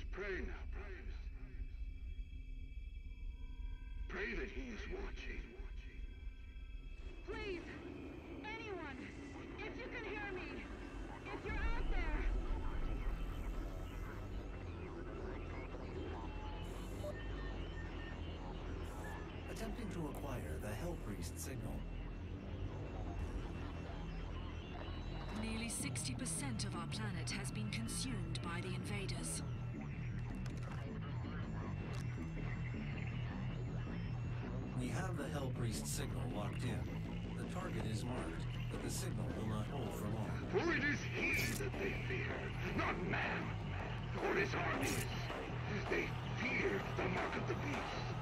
We pray now, brothers. Pray that he is watching. Please! Anyone! If you can hear me! If you're out there! Attempting to acquire the Hell Priest signal. Nearly 60% of our planet has been consumed by the invaders. We have the Hell Priest signal locked in. The target is marked, but the signal will not hold for long. For it is he that they fear, not man, or his armies. They fear the mark of the beast.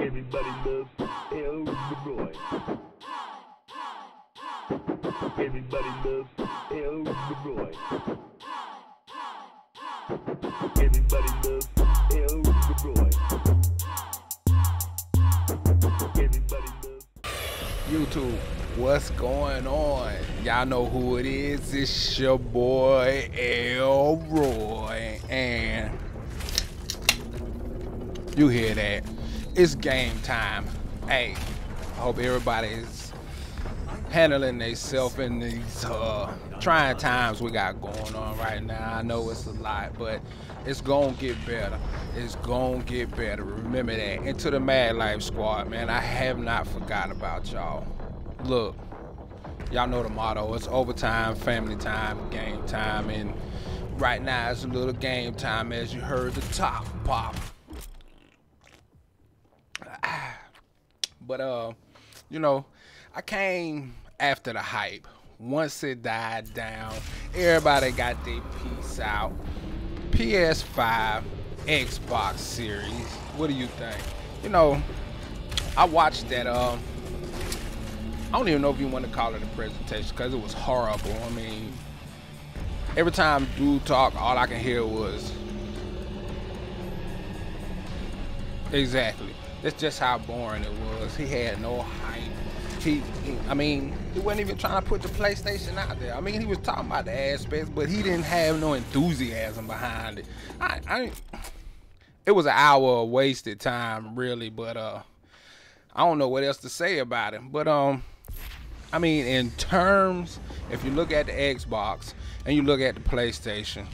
Everybody loves Elroy. Everybody loves Elroy. Everybody loves Elroy. Everybody loves. YouTube, what's going on? Y'all know who it is. It's your boy Elroy, and you hear that? It's game time. Hey, I hope everybody is handling themselves in these uh, trying times we got going on right now. I know it's a lot, but it's gonna get better. It's gonna get better. Remember that. Into the MAG Life Squad, man. I have not forgotten about y'all. Look, y'all know the motto. It's overtime, family time, game time, and right now it's a little game time as you heard the top pop. But uh, you know, I came after the hype. Once it died down, everybody got their piece out. PS5, Xbox Series. What do you think? You know, I watched that. Uh, I don't even know if you want to call it a presentation because it was horrible. I mean, every time dude talk, all I can hear was exactly. That's just how boring it was. He had no hype. He, I mean, he wasn't even trying to put the PlayStation out there. I mean, he was talking about the aspects, but he didn't have no enthusiasm behind it. I, I, it was an hour of wasted time, really. But uh, I don't know what else to say about it. But um, I mean, in terms, if you look at the Xbox and you look at the PlayStation,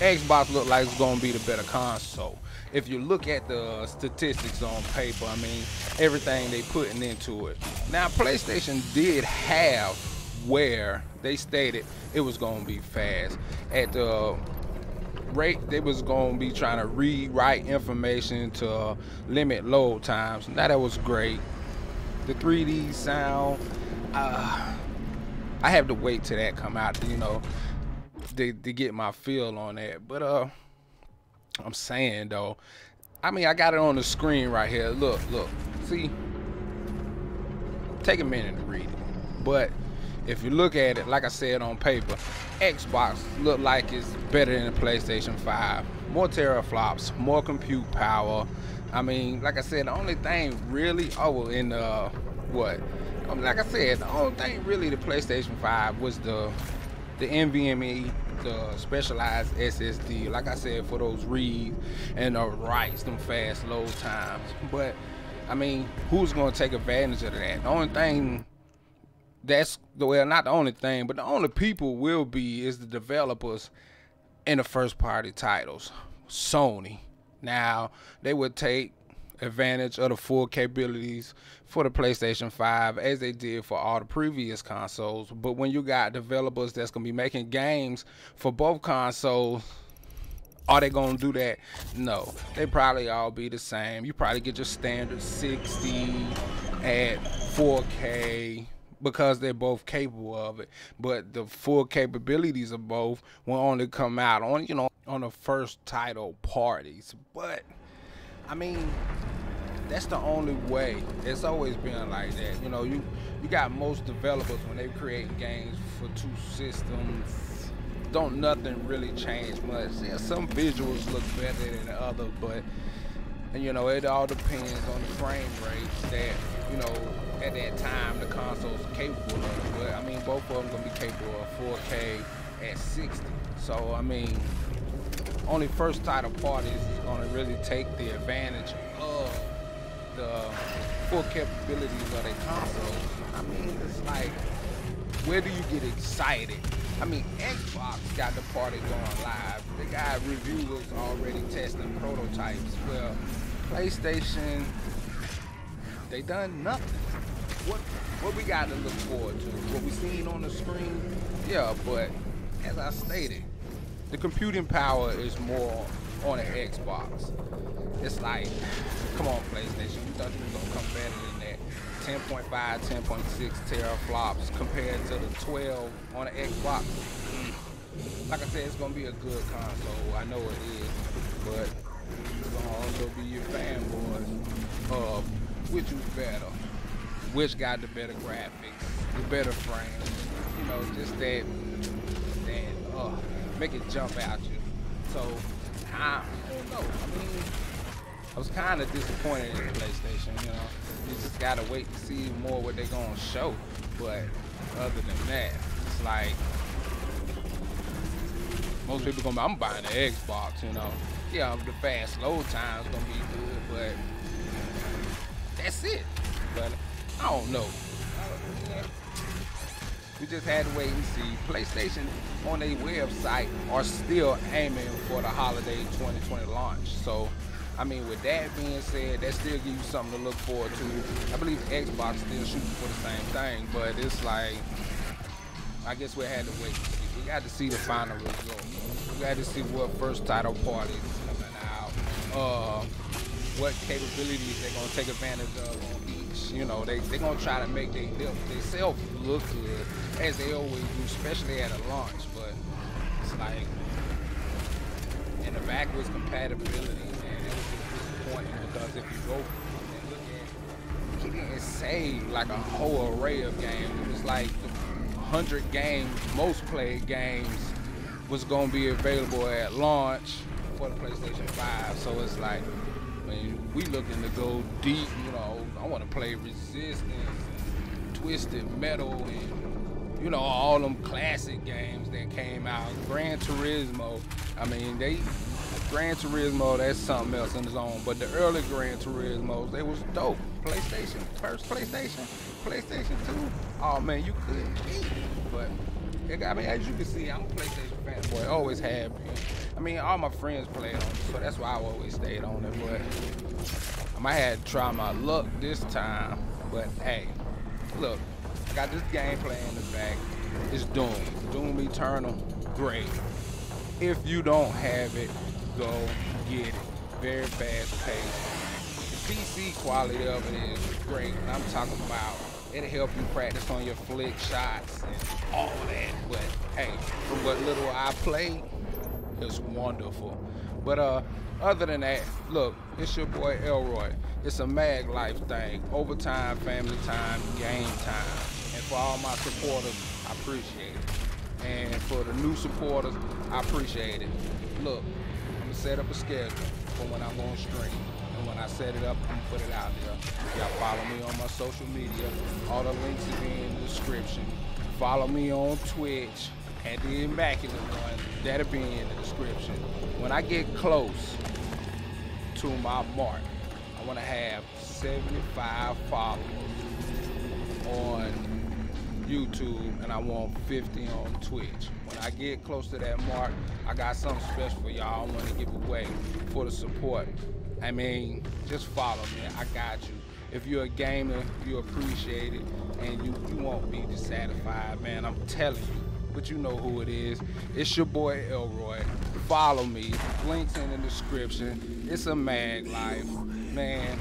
Xbox look like it's gonna be the better console. If you look at the statistics on paper, I mean, everything they putting into it. Now, PlayStation did have where they stated it was gonna be fast. At the rate they was gonna be trying to rewrite information to limit load times. Now that was great. The 3D sound, uh, I have to wait till that come out, you know, to, to get my feel on that. But uh, I'm saying though, I mean I got it on the screen right here. Look, look, see. Take a minute to read it, but if you look at it, like I said on paper, Xbox look like it's better than the PlayStation 5. More teraflops, more compute power. I mean, like I said, the only thing really, oh, in uh, what? Um, like I said, the only thing really the PlayStation 5 was the the NVMe, the specialized SSD. Like I said, for those reads and the writes, them fast load times. But I mean, who's gonna take advantage of that? The only thing that's the well, not the only thing, but the only people will be is the developers in the first party titles. Sony. Now they would take advantage of the full capabilities for the PlayStation 5 as they did for all the previous consoles. But when you got developers that's gonna be making games for both consoles, are they gonna do that? No. They probably all be the same. You probably get your standard 60 at 4K because they're both capable of it. But the full capabilities of both will only come out on you know on the first title parties. But I mean, that's the only way. It's always been like that. You know, you you got most developers when they create games for two systems. Don't nothing really change much. Yeah, some visuals look better than the other, but and you know it all depends on the frame rate that you know at that time the console's capable of. But I mean, both of them gonna be capable of 4K at 60. So I mean, only first title parties is gonna really take the advantage of the full capabilities of their consoles. I mean, it's like, where do you get excited? I mean, Xbox got the party going live. They got reviewers already testing prototypes. Well, PlayStation, they done nothing. What what we got to look forward to? What we seen on the screen? Yeah, but as I stated, the computing power is more on the Xbox. It's like, come on, PlayStation, you thought you was gonna come better than that. 10.5, 10.6 teraflops compared to the 12 on the Xbox. Mm. Like I said, it's gonna be a good console. I know it is, but it's gonna also be your fanboys of which is better, which got the better graphics, the better frames. You know, just that, that, uh, make it jump out you. So I don't know. I mean, I was kind of disappointed in PlayStation. You know, you just gotta wait to see more what they're gonna show. But other than that, it's like most people gonna. I'm buying the Xbox. You know, yeah, the fast load time's gonna be good, but that's it. But I don't know. We just had to wait and see. PlayStation on their website are still aiming for the holiday 2020 launch. So, I mean, with that being said, that still gives you something to look forward to. I believe Xbox still shooting for the same thing, but it's like, I guess we had to wait. We got to see the final result. We got to see what first title party is coming out. Uh, what capabilities they're gonna take advantage of You know, they they gonna try to make they they self look good as they always do, especially at a launch. But it's like and the backwards compatibility, man, it was disappointing because if you go and look at, he didn't say like a whole array of games. It was like the hundred games, most played games was gonna be available at launch for the PlayStation 5. So it's like I mean, we looking to go deep, you know, I want to play Resistance and Twisted Metal and, you know, all them classic games that came out. Gran Turismo, I mean, they, Gran Turismo, that's something else in its own. But the early Gran Turismos, they was dope. PlayStation, first PlayStation, PlayStation 2, oh man, you couldn't beat But, I mean, as you can see, I'm a PlayStation fanboy, always have been. I mean, all my friends played on it, so that's why I always stayed on it. But I might have to try my luck this time. But hey, look, I got this gameplay in the back. It's Doom, Doom Eternal, great. If you don't have it, go get it. Very fast paced. The PC quality of it is great. I'm talking about it'll help you practice on your flick shots and all that. But hey, from what little I played, it's wonderful. But uh, other than that, look, it's your boy Elroy. It's a mag life thing. Overtime, family time, game time. And for all my supporters, I appreciate it. And for the new supporters, I appreciate it. Look, I'm gonna set up a schedule for when I'm on stream. And when I set it up, I'm gonna put it out there. Y'all follow me on my social media. All the links will be in the description. Follow me on Twitch at the Emackulate one. That'll be in the description. When I get close to my mark, I want to have 75 followers on YouTube and I want 50 on Twitch. When I get close to that mark, I got something special for y'all I want to give away for the support. I mean, just follow me. I got you. If you're a gamer, you appreciate it, and you, you won't be dissatisfied, man. I'm telling you. But you know who it is. It's your boy Elroy. Follow me. Links in the description. It's a mag life. Man,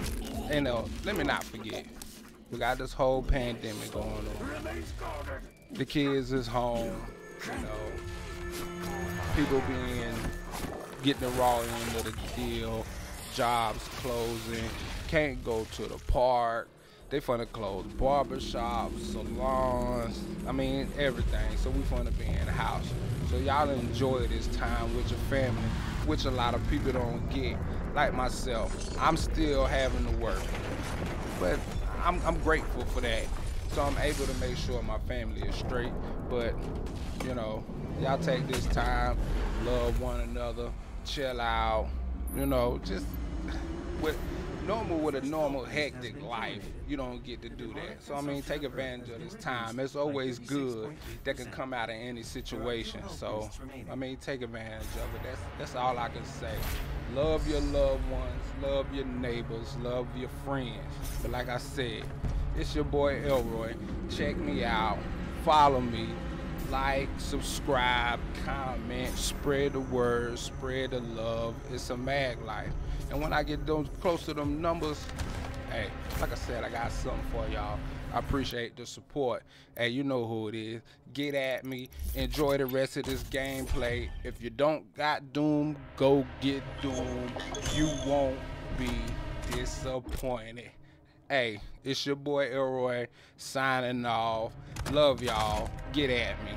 and uh, let me not forget. We got this whole pandemic going on. The kids is home, you know. People being getting the raw end of the deal. Jobs closing. Can't go to the park. They finna close barbershops, salons. I mean everything. So we finna be in the house. So y'all enjoy this time with your family, which a lot of people don't get. Like myself, I'm still having to work, but I'm, I'm grateful for that. So I'm able to make sure my family is straight. But you know, y'all take this time, love one another, chill out. You know, just with normal with a normal hectic life, you don't get to do that. So I mean, take advantage of this time. It's always good that can come out of any situation. So I mean, take advantage of it. That's that's all I can say. Love your loved ones, love your neighbors, love your friends. But like I said, it's your boy Elroy. Check me out. Follow me. Like, subscribe, comment, spread the word, spread the love. It's a mag life. And when I get those close to them numbers, hey, like I said, I got something for y'all. I appreciate the support. Hey, you know who it is. Get at me. Enjoy the rest of this gameplay. If you don't got Doom, go get Doom. You won't be disappointed. Hey, it's your boy Elroy signing off. Love y'all. Get at me.